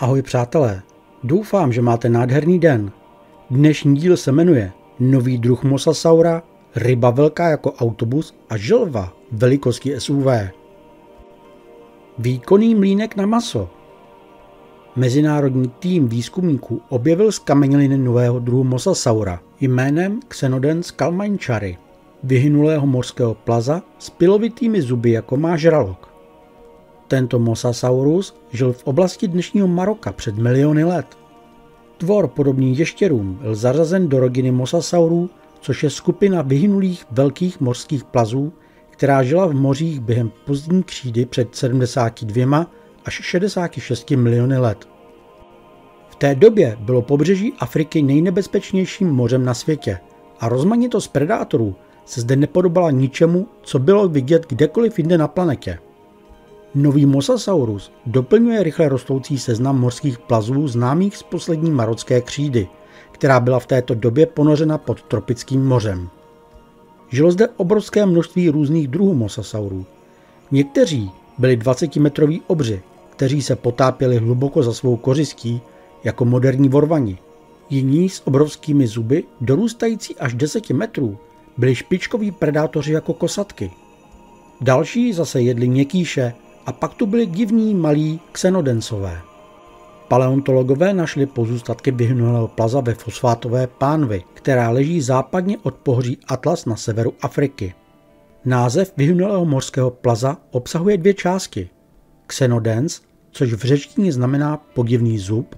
Ahoj přátelé, doufám, že máte nádherný den. Dnešní díl se jmenuje Nový druh mosasaura, ryba velká jako autobus a želva velikosti SUV. Výkonný mlínek na maso. Mezinárodní tým výzkumníků objevil skameněliny nového druhu mosasaura jménem Xenodens kalmanchary, vyhynulého morského plaza s pilovitými zuby jako má žralok. Tento Mosasaurus žil v oblasti dnešního Maroka před miliony let. Tvor podobný ještěrům byl zařazen do rodiny mosasaurů, což je skupina vyhynulých velkých mořských plazů, která žila v mořích během pozdní křídy před 72 až 66 miliony let. V té době bylo pobřeží Afriky nejnebezpečnějším mořem na světě a rozmanitost predátorů se zde nepodobala ničemu, co bylo vidět kdekoliv jinde na planetě. Nový Mosasaurus doplňuje rychle rostoucí seznam morských plazů známých z poslední marocké křídy, která byla v této době ponořena pod tropickým mořem. Žilo zde obrovské množství různých druhů mosasaurů. Někteří byli 20-metroví obři, kteří se potápěli hluboko za svou kořistí, jako moderní vorvani. Jiní s obrovskými zuby, dorůstající až 10 metrů, byli špičkoví predátoři jako kosatky. Další zase jedli měkkýše, a pak tu byli divní malí xenodensové. Paleontologové našli pozůstatky vyhnulého plaza ve fosfátové pánvi, která leží západně od pohoří Atlas na severu Afriky. Název vyhnulého morského plaza obsahuje dvě části. Xenodens, což v řečtině znamená podivný zub,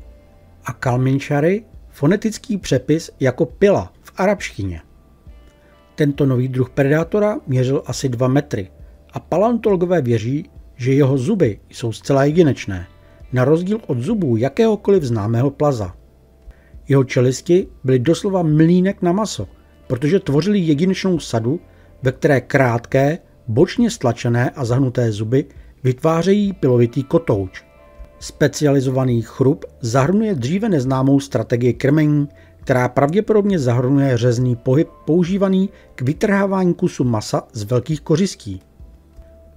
a kalminchary, fonetický přepis jako pila v arabštině. Tento nový druh predátora měřil asi 2 metry a paleontologové věří, že jeho zuby jsou zcela jedinečné, na rozdíl od zubů jakéhokoliv známého plaza. Jeho čelisti byly doslova mlínek na maso, protože tvořili jedinečnou sadu, ve které krátké, bočně stlačené a zahnuté zuby vytvářejí pilovitý kotouč. Specializovaný chrup zahrnuje dříve neznámou strategii krmení, která pravděpodobně zahrnuje řezný pohyb používaný k vytrhávání kusu masa z velkých kořistí.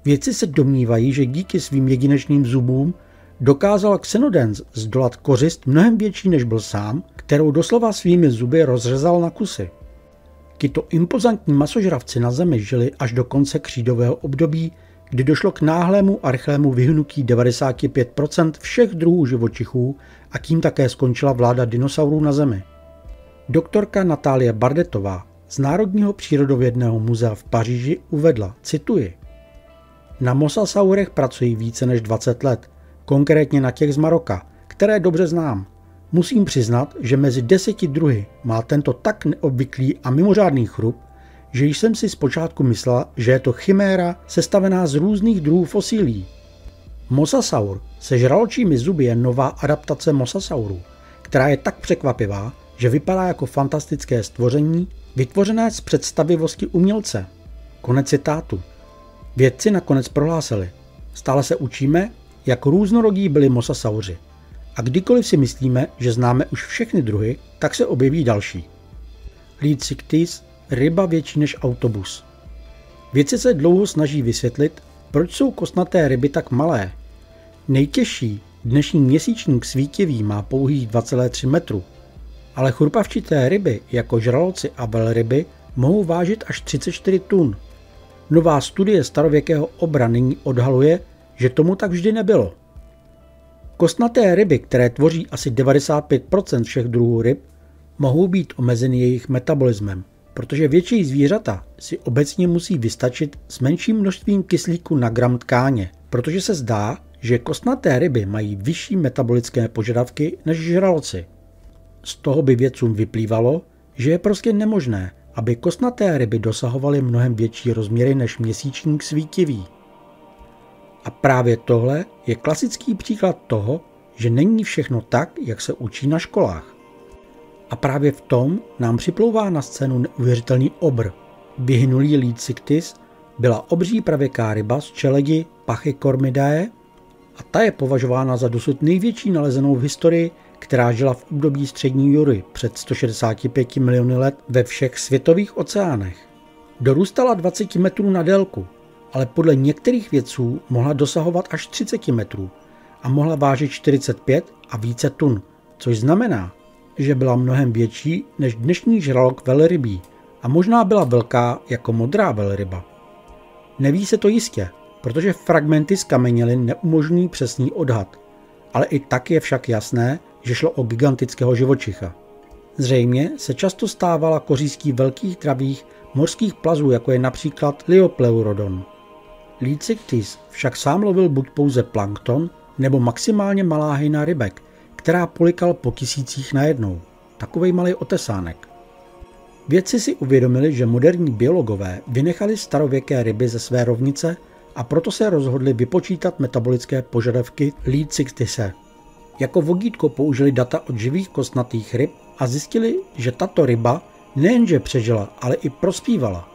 Vědci se domnívají, že díky svým jedinečným zubům dokázal Xenodens zdolat kořist mnohem větší než byl sám, kterou doslova svými zuby rozřezal na kusy. Tito impozantní masožravci na Zemi žili až do konce křídového období, kdy došlo k náhlému a rychlému vyhnutí 95% všech druhů živočichů a tím také skončila vláda dinosaurů na Zemi. Doktorka Natália Bardetová z Národního přírodovědného muzea v Paříži uvedla, cituji, na mosasaurech pracuji více než 20 let, konkrétně na těch z Maroka, které dobře znám. Musím přiznat, že mezi deseti druhy má tento tak neobvyklý a mimořádný chrup, že jsem si zpočátku myslela, že je to chiméra sestavená z různých druhů fosílí. Mosasaur se žraločími zuby je nová adaptace mosasaurů, která je tak překvapivá, že vypadá jako fantastické stvoření, vytvořené z představivosti umělce. Konec citátu. Vědci nakonec prohlásili, stále se učíme, jak různorodí byli mosasauři. A kdykoliv si myslíme, že známe už všechny druhy, tak se objeví další. Lead ryba větší než autobus. Vědci se dlouho snaží vysvětlit, proč jsou kostnaté ryby tak malé. Nejtěžší dnešní měsíčník svítivý má pouhých 2,3 metru, ale chrupavčité ryby jako žraloci a velryby mohou vážit až 34 tun. Nová studie starověkého obra nyní odhaluje, že tomu tak vždy nebylo. Kostnaté ryby, které tvoří asi 95% všech druhů ryb, mohou být omezeny jejich metabolismem, protože větší zvířata si obecně musí vystačit s menším množstvím kyslíku na gram tkáně, protože se zdá, že kostnaté ryby mají vyšší metabolické požadavky než žraloci. Z toho by vědcům vyplývalo, že je prostě nemožné, aby kostnaté ryby dosahovaly mnohem větší rozměry než měsíčník svítivý. A právě tohle je klasický příklad toho, že není všechno tak, jak se učí na školách. A právě v tom nám připlouvá na scénu neuvěřitelný obr. Vyhnulý Lícictis byla obří pravěká ryba z čeledi Pachycormidae a ta je považována za dosud největší nalezenou v historii která žila v období střední jury před 165 miliony let ve všech světových oceánech. Dorůstala 20 metrů na délku, ale podle některých vědců mohla dosahovat až 30 metrů a mohla vážit 45 a více tun, což znamená, že byla mnohem větší než dnešní žralok velrybí a možná byla velká jako modrá velryba. Neví se to jistě, protože fragmenty z kamenělin neumožňují přesný odhad, ale i tak je však jasné, že šlo o gigantického živočicha. Zřejmě se často stávala kořístí velkých travých morských plazů, jako je například Liopleurodon. Lycictis však sám lovil buď pouze plankton, nebo maximálně malá hejna rybek, která polikal po tisících najednou. Takovej malý otesánek. Vědci si uvědomili, že moderní biologové vynechali starověké ryby ze své rovnice a proto se rozhodli vypočítat metabolické požadavky Lycictise. Jako vodítko použili data od živých kostnatých ryb a zjistili, že tato ryba nejenže přežila, ale i prospívala.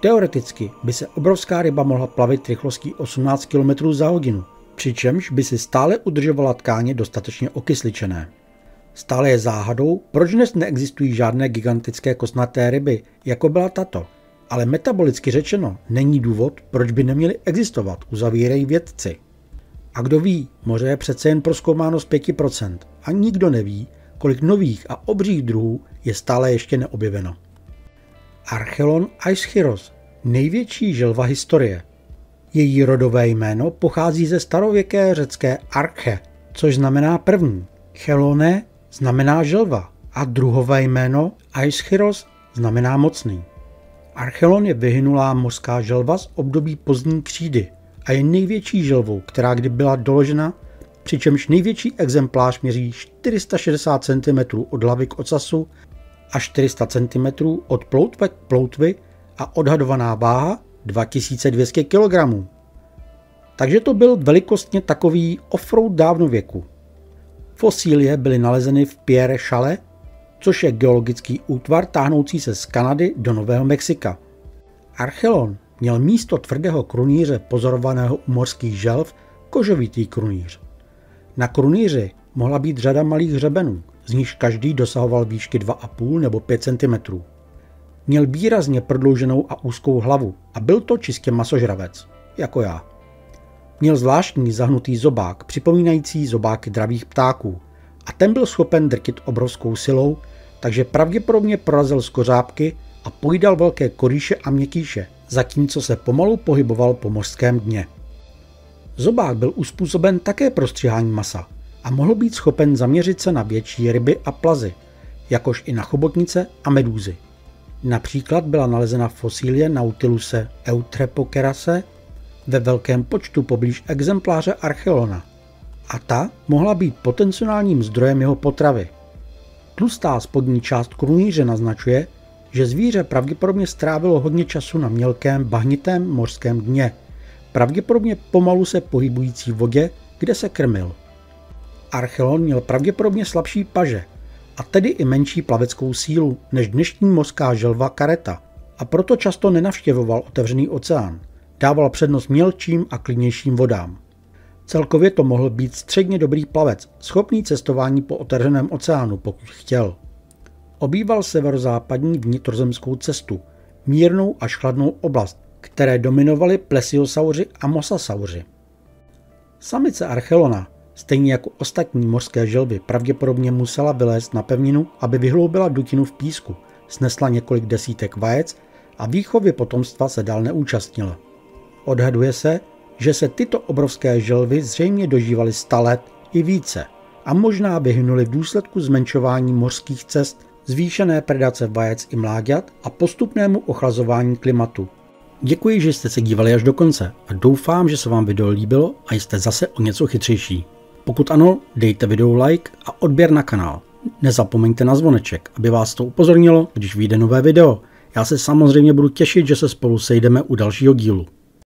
Teoreticky by se obrovská ryba mohla plavit rychlostí 18 km za hodinu, přičemž by si stále udržovala tkáně dostatečně okysličené. Stále je záhadou, proč dnes neexistují žádné gigantické kostnaté ryby, jako byla tato, ale metabolicky řečeno není důvod, proč by neměly existovat, uzavírají vědci. A kdo ví, moře je přece jen proskoumáno z 5% a nikdo neví, kolik nových a obřích druhů je stále ještě neobjeveno. Archelon Aeschyros, největší želva historie. Její rodové jméno pochází ze starověké řecké arche, což znamená první. Chelone znamená želva a druhové jméno Aeschyros znamená mocný. Archelon je vyhynulá mořská želva z období pozdní křídy a je největší želvou, která kdy byla doložena přičemž největší exemplář měří 460 cm od hlavy k ocasu a 400 cm od ploutve k ploutvy a odhadovaná váha 2200 kg. Takže to byl velikostně takový offroad dávnověku. Fosílie byly nalezeny v Pierre Chalet, což je geologický útvar táhnoucí se z Kanady do Nového Mexika. Archelon měl místo tvrdého krunýře pozorovaného u morských želv kožovitý krunýř. Na krunýři mohla být řada malých hřebenů, z nichž každý dosahoval výšky 2,5 nebo 5 cm. Měl výrazně prodlouženou a úzkou hlavu a byl to čistě masožravec, jako já. Měl zvláštní zahnutý zobák, připomínající zobáky dravých ptáků, a ten byl schopen drtit obrovskou silou, takže pravděpodobně prorazil z kořápky a pojídal velké koríše a měkýše, zatímco se pomalu pohyboval po mořském dně. Zobák byl uspůsoben také pro stříhání masa a mohl být schopen zaměřit se na větší ryby a plazy, jakož i na chobotnice a medúzy. Například byla nalezena fosílie Nautiluse eutrepokerase ve velkém počtu poblíž exempláře Archeolona a ta mohla být potenciálním zdrojem jeho potravy. Tlustá spodní část krunýře naznačuje, že zvíře pravděpodobně strávilo hodně času na mělkém bahnitém mořském dně – pravděpodobně pomalu se pohybující vodě, kde se krmil. Archelon měl pravděpodobně slabší paže, a tedy i menší plaveckou sílu než dnešní mořská želva kareta, a proto často nenavštěvoval otevřený oceán. Dával přednost mělčím a klidnějším vodám. Celkově to mohl být středně dobrý plavec, schopný cestování po otevřeném oceánu, pokud chtěl. Obýval severozápadní vnitrozemskou cestu, mírnou až chladnou oblast, které dominovaly plesiosauři a mosasauři. Samice Archelona, stejně jako ostatní mořské želvy, pravděpodobně musela vylézt na pevninu, aby vyhloubila dutinu v písku, snesla několik desítek vajec a výchovy potomstva se dál neúčastnila. Odhaduje se, že se tyto obrovské želvy zřejmě dožívaly 100 let i více a možná vyhnuly v důsledku zmenšování mořských cest, zvýšené predace vajec i mláďat a postupnému ochlazování klimatu, Děkuji, že jste se dívali až do konce a doufám, že se vám video líbilo a jste zase o něco chytřejší. Pokud ano, dejte video like a odběr na kanál. Nezapomeňte na zvoneček, aby vás to upozornilo, když vyjde nové video. Já se samozřejmě budu těšit, že se spolu sejdeme u dalšího dílu.